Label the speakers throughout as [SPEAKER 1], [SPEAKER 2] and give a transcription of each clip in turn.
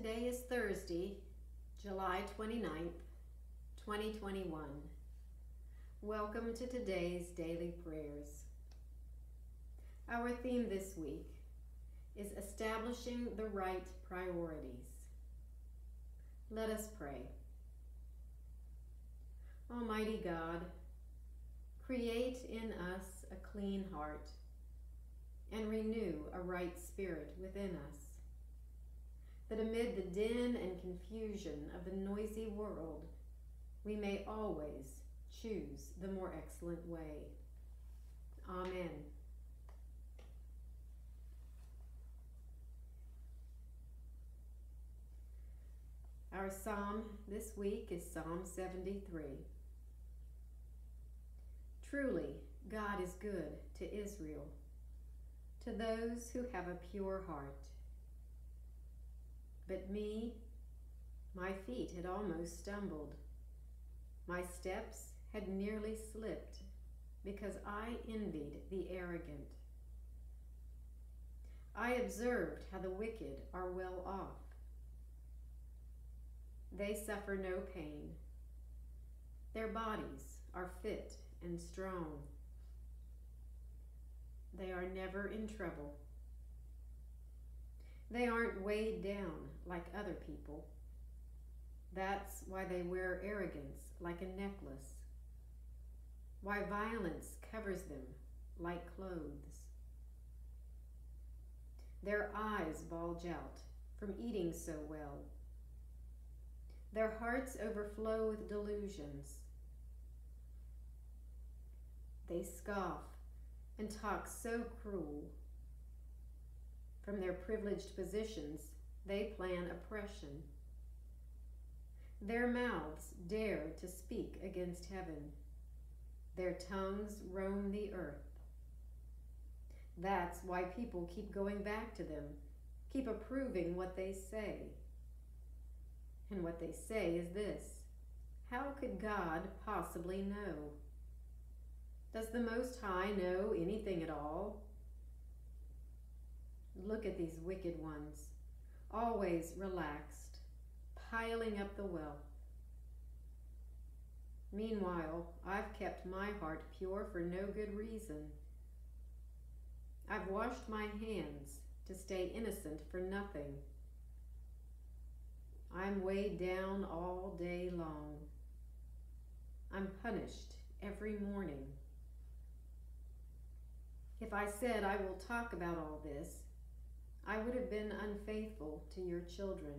[SPEAKER 1] Today is Thursday, July 29th, 2021. Welcome to today's daily prayers. Our theme this week is establishing the right priorities. Let us pray. Almighty God, create in us a clean heart and renew a right spirit within us that amid the din and confusion of the noisy world, we may always choose the more excellent way. Amen. Our psalm this week is Psalm 73. Truly, God is good to Israel, to those who have a pure heart. But me, my feet had almost stumbled. My steps had nearly slipped because I envied the arrogant. I observed how the wicked are well off. They suffer no pain. Their bodies are fit and strong. They are never in trouble. They aren't weighed down like other people. That's why they wear arrogance like a necklace, why violence covers them like clothes. Their eyes bulge out from eating so well. Their hearts overflow with delusions. They scoff and talk so cruel from their privileged positions, they plan oppression. Their mouths dare to speak against heaven. Their tongues roam the earth. That's why people keep going back to them, keep approving what they say. And what they say is this How could God possibly know? Does the Most High know anything at all? Look at these wicked ones, always relaxed, piling up the wealth. Meanwhile, I've kept my heart pure for no good reason. I've washed my hands to stay innocent for nothing. I'm weighed down all day long. I'm punished every morning. If I said I will talk about all this, I would have been unfaithful to your children.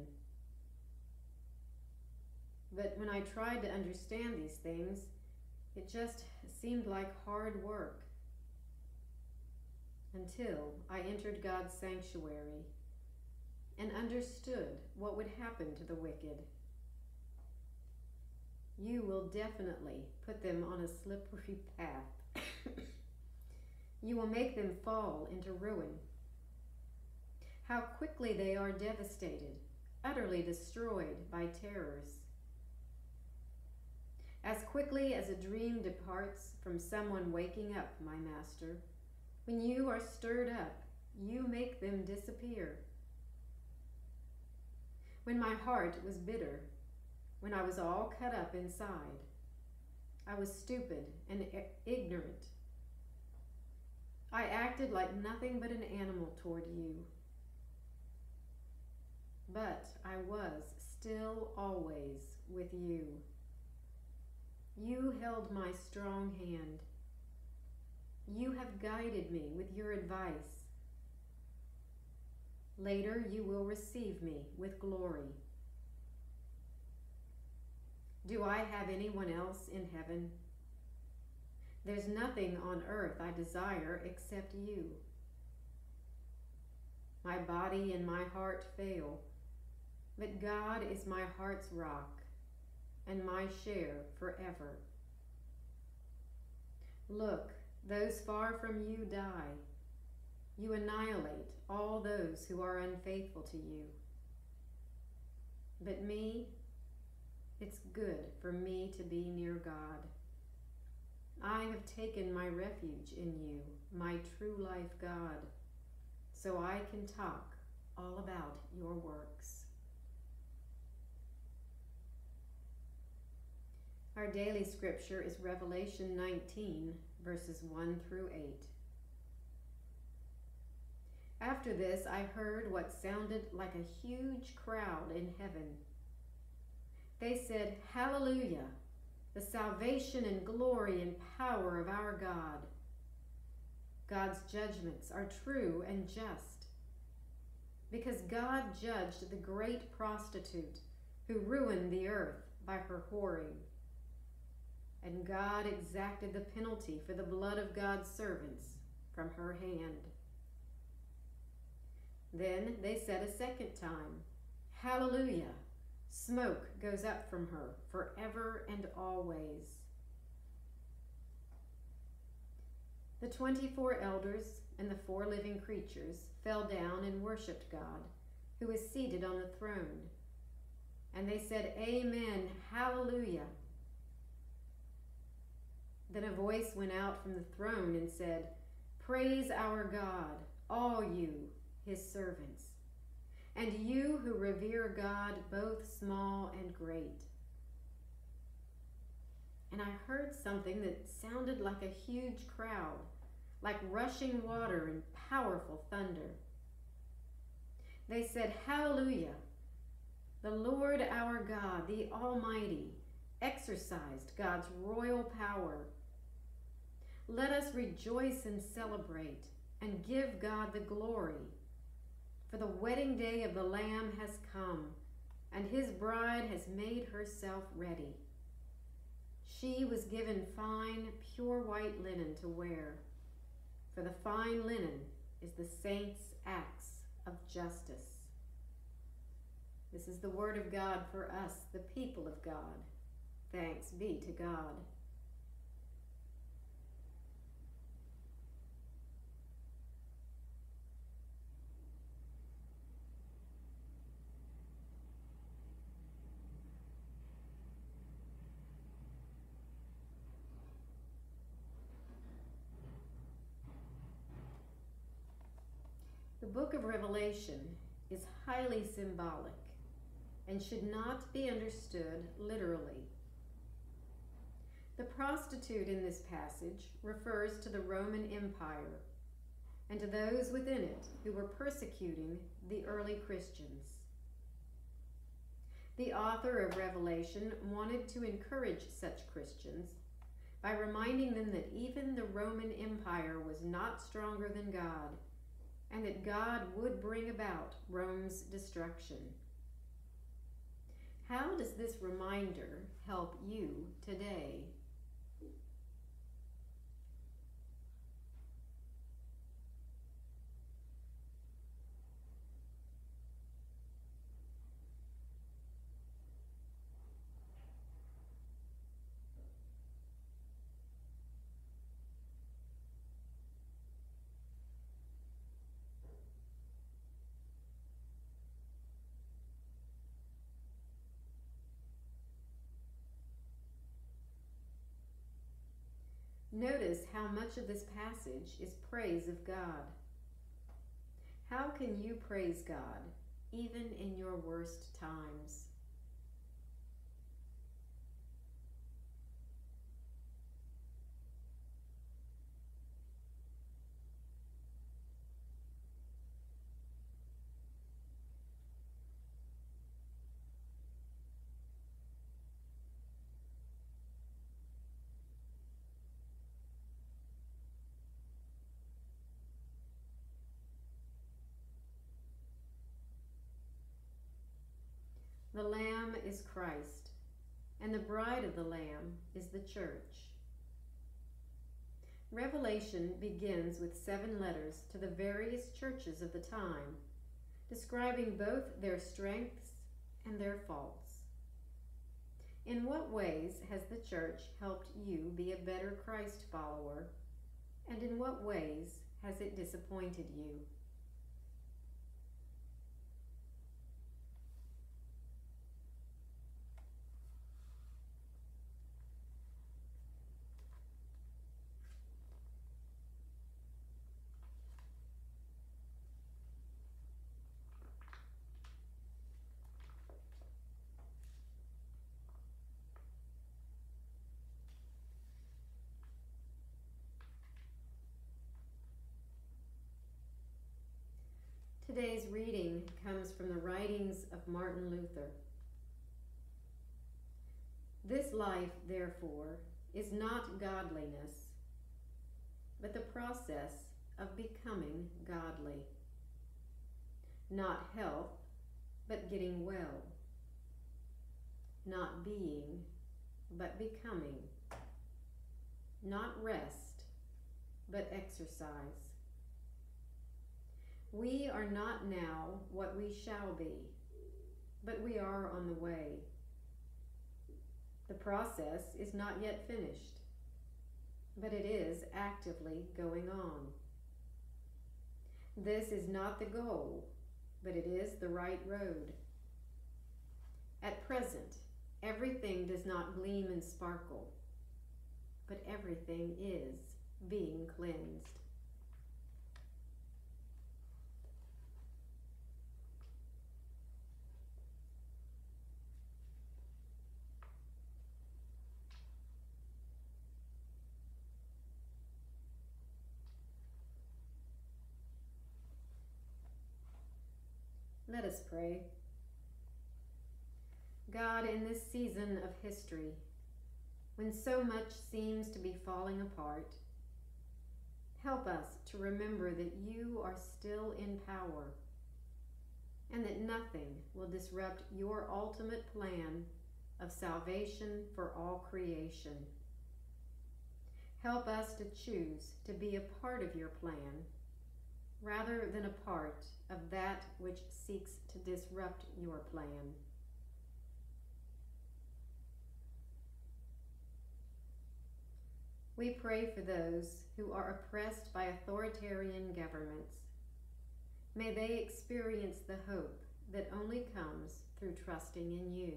[SPEAKER 1] But when I tried to understand these things, it just seemed like hard work. Until I entered God's sanctuary and understood what would happen to the wicked. You will definitely put them on a slippery path. you will make them fall into ruin how quickly they are devastated, utterly destroyed by terrors. As quickly as a dream departs from someone waking up, my master, when you are stirred up, you make them disappear. When my heart was bitter, when I was all cut up inside, I was stupid and ignorant. I acted like nothing but an animal toward you but I was still always with you. You held my strong hand. You have guided me with your advice. Later you will receive me with glory. Do I have anyone else in heaven? There's nothing on earth I desire except you. My body and my heart fail, but God is my heart's rock and my share forever. Look, those far from you die. You annihilate all those who are unfaithful to you. But me, it's good for me to be near God. I have taken my refuge in you, my true life God, so I can talk all about your works. Our daily scripture is Revelation 19, verses 1 through 8. After this, I heard what sounded like a huge crowd in heaven. They said, Hallelujah! The salvation and glory and power of our God. God's judgments are true and just. Because God judged the great prostitute who ruined the earth by her whoring. And God exacted the penalty for the blood of God's servants from her hand. Then they said a second time, Hallelujah! Smoke goes up from her forever and always. The twenty-four elders and the four living creatures fell down and worshipped God, who is seated on the throne. And they said, Amen, Hallelujah. Then a voice went out from the throne and said, Praise our God, all you, his servants, and you who revere God, both small and great. And I heard something that sounded like a huge crowd, like rushing water and powerful thunder. They said, Hallelujah! The Lord our God, the Almighty, exercised God's royal power. Let us rejoice and celebrate and give God the glory. For the wedding day of the Lamb has come, and his bride has made herself ready. She was given fine, pure white linen to wear, for the fine linen is the saints' acts of justice. This is the word of God for us, the people of God. Thanks be to God. The book of Revelation is highly symbolic and should not be understood literally. The prostitute in this passage refers to the Roman Empire and to those within it who were persecuting the early Christians. The author of Revelation wanted to encourage such Christians by reminding them that even the Roman Empire was not stronger than God and that God would bring about Rome's destruction. How does this reminder help you today? Notice how much of this passage is praise of God. How can you praise God even in your worst times? The Lamb is Christ, and the bride of the Lamb is the church. Revelation begins with seven letters to the various churches of the time, describing both their strengths and their faults. In what ways has the church helped you be a better Christ follower, and in what ways has it disappointed you? Today's reading comes from the writings of Martin Luther. This life, therefore, is not godliness, but the process of becoming godly. Not health, but getting well. Not being, but becoming. Not rest, but exercise. We are not now what we shall be, but we are on the way. The process is not yet finished, but it is actively going on. This is not the goal, but it is the right road. At present, everything does not gleam and sparkle, but everything is being cleansed. Let us pray. God, in this season of history, when so much seems to be falling apart, help us to remember that you are still in power and that nothing will disrupt your ultimate plan of salvation for all creation. Help us to choose to be a part of your plan rather than a part of that which seeks to disrupt your plan. We pray for those who are oppressed by authoritarian governments. May they experience the hope that only comes through trusting in you.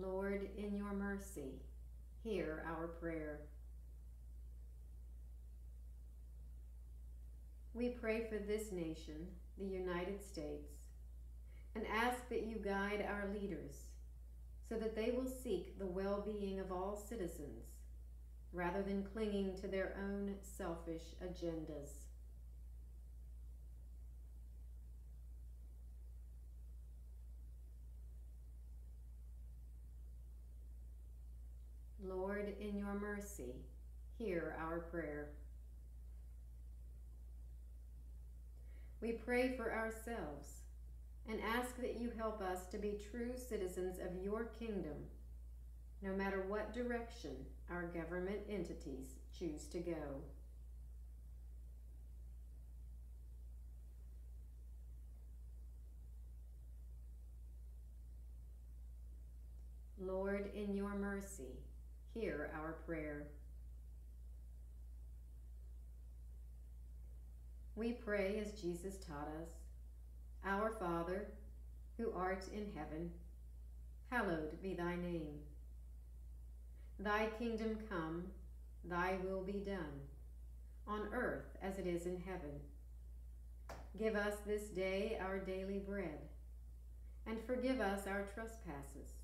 [SPEAKER 1] Lord, in your mercy, hear our prayer. We pray for this nation, the United States, and ask that you guide our leaders so that they will seek the well-being of all citizens rather than clinging to their own selfish agendas. Lord, in your mercy, hear our prayer. We pray for ourselves and ask that you help us to be true citizens of your kingdom, no matter what direction our government entities choose to go. Lord, in your mercy, hear our prayer. We pray as Jesus taught us, Our Father, who art in heaven, hallowed be thy name. Thy kingdom come, thy will be done, on earth as it is in heaven. Give us this day our daily bread, and forgive us our trespasses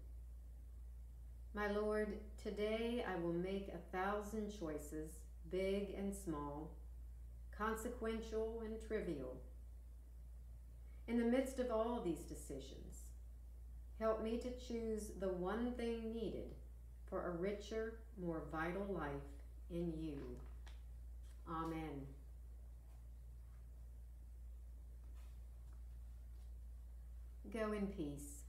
[SPEAKER 1] My Lord, today I will make a thousand choices, big and small, consequential and trivial. In the midst of all these decisions, help me to choose the one thing needed for a richer, more vital life in you. Amen. Go in peace.